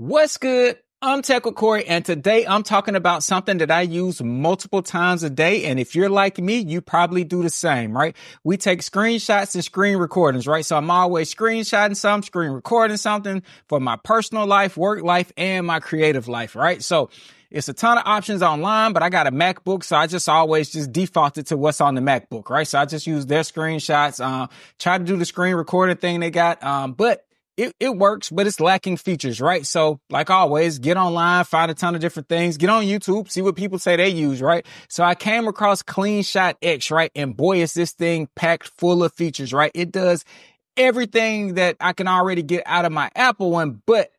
What's good? I'm Tech with Korey, and today I'm talking about something that I use multiple times a day. And if you're like me, you probably do the same, right? We take screenshots and screen recordings, right? So I'm always screenshotting some, screen recording something for my personal life, work life, and my creative life, right? So it's a ton of options online, but I got a MacBook, so I just always just defaulted to what's on the MacBook, right? So I just use their screenshots, uh, try to do the screen recording thing they got. Um, but it, it works, but it's lacking features, right? So like always, get online, find a ton of different things, get on YouTube, see what people say they use, right? So I came across CleanShot X, right? And boy, is this thing packed full of features, right? It does everything that I can already get out of my Apple one, but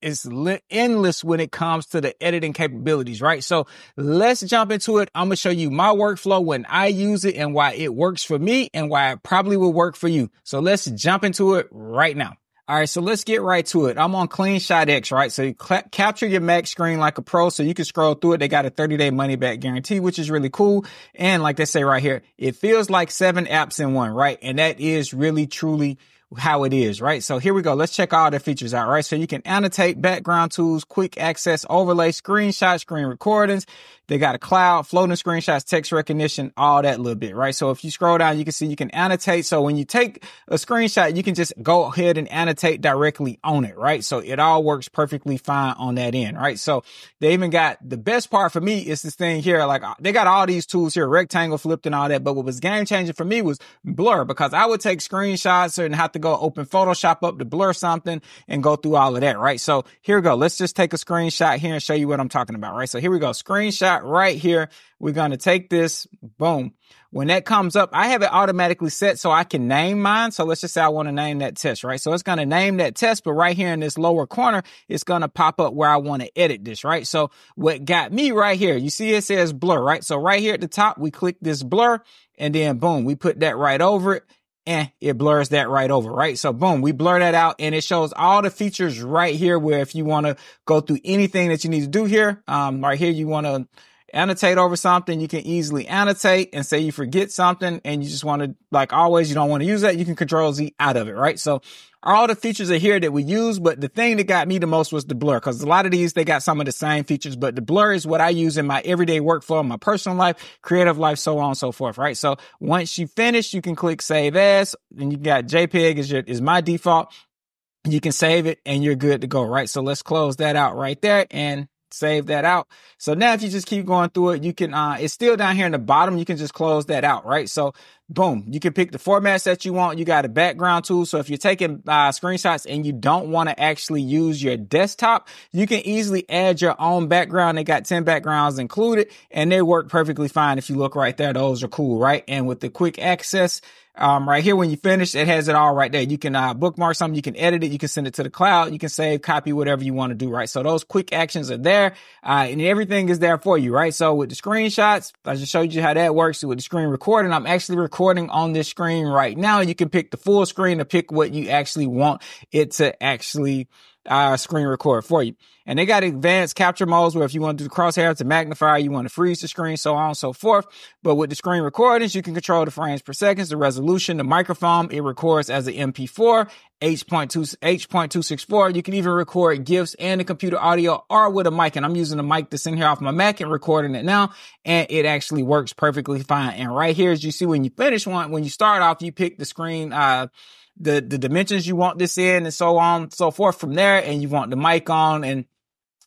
it's endless when it comes to the editing capabilities, right? So let's jump into it. I'm going to show you my workflow when I use it and why it works for me and why it probably will work for you. So let's jump into it right now. All right, so let's get right to it. I'm on CleanShot X, right? So you cl- capture your Mac screen like a pro so you can scroll through it. They got a 30 day money back guarantee, which is really cool. And like they say right here, it feels like seven apps in one, right? And that is really truly how it is, right? So here we go. Let's check all the features out, right? So you can annotate background tools, quick access overlay, screenshot, screen recordings. They got a cloud, floating screenshots, text recognition, all that little bit, right? So if you scroll down, you can see you can annotate. So when you take a screenshot, you can just go ahead and annotate directly on it, right? So it all works perfectly fine on that end, right? So they even got the best part for me is this thing here. Like uh, they got all these tools here, rectangle flipped and all that. But what was game changing for me was blur because I would take screenshots and have to go open Photoshop up to blur something and go through all of that, right? So here we go. Let's just take a screenshot here and show you what I'm talking about, right? So here we go. Screenshot right here. We're going to take this, boom. When that comes up, I have it automatically set so I can name mine. So let's just say I want to name that test, right? So it's going to name that test, but right here in this lower corner, it's going to pop up where I want to edit this, right? So what got me right here, you see it says blur, right? So right here at the top, we click this blur and then boom, we put that right over it and it blurs that right over, right? So boom, we blur that out and it shows all the features right here where if you want to go through anything that you need to do here, um, right here, you want to annotate over something, you can easily annotate and say you forget something and you just want to, like always, you don't want to use that. You can control Z out of it, right? So all the features are here that we use, but the thing that got me the most was the blur because a lot of these, they got some of the same features, but the blur is what I use in my everyday workflow, my personal life, creative life, so on and so forth, right? So once you finish, you can click save as and you got JPEG is your, is my default. You can save it and you're good to go, right? So let's close that out right there and save that out. So now if you just keep going through it, you can, uh, it's still down here in the bottom. You can just close that out, right? So boom, you can pick the formats that you want. You got a background tool. So if you're taking uh, screenshots and you don't want to actually use your desktop, you can easily add your own background. They got 10 backgrounds included and they work perfectly fine. If you look right there, those are cool, right? And with the quick access, um, right here, when you finish, it has it all right there. You can, uh, bookmark something, you can edit it, you can send it to the cloud, you can save, copy, whatever you want to do, right? So those quick actions are there, uh, and everything is there for you, right? So with the screenshots, I just showed you how that works. with the screen recording, I'm actually recording on this screen right now. You can pick the full screen to pick what you actually want it to actually, uh, screen record for you. And they got advanced capture modes where if you want to do the crosshair to magnify, you want to freeze the screen, so on and so forth. But with the screen recordings, you can control the frames per second, the resolution, the microphone. It records as an MP4, H.2, H.264. You can even record GIFs and the computer audio or with a mic. And I'm using a mic that's in here off my Mac and recording it now. And it actually works perfectly fine. And right here, as you see, when you finish one, when you start off, you pick the screen, uh, the, the dimensions you want this in and so on, so forth from there. And you want the mic on and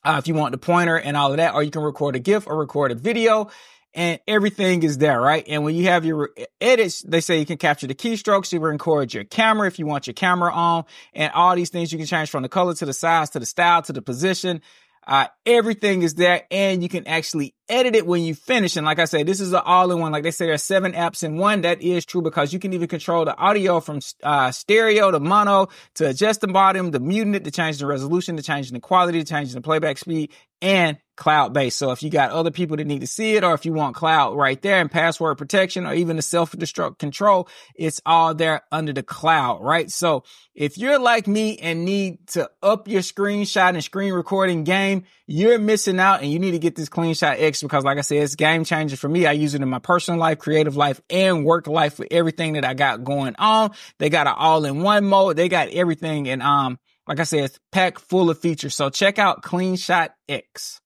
uh, if you want the pointer and all of that, or you can record a GIF or record a video and everything is there, right? And when you have your edits, they say you can capture the keystrokes, you record your camera if you want your camera on and all these things you can change from the color to the size to the style to the position. Uh, everything is there and you can actually edit it when you finish. And like I said, this is an all in one. Like they say, there are seven apps in one. That is true because you can even control the audio from uh, stereo to mono to adjust the volume, to muting it, to change the resolution, to changing the quality, to changing the playback speed and cloud based. So if you got other people that need to see it, or if you want cloud right there and password protection, or even the self destruct control, it's all there under the cloud, right? So if you're like me and need to up your screenshot and screen recording game, you're missing out and you need to get this CleanShot X because like I said, it's game changer for me. I use it in my personal life, creative life and work life with everything that I got going on. They got an all in one mode. They got everything. And, um, like I said, it's packed full of features. So check out CleanShot X.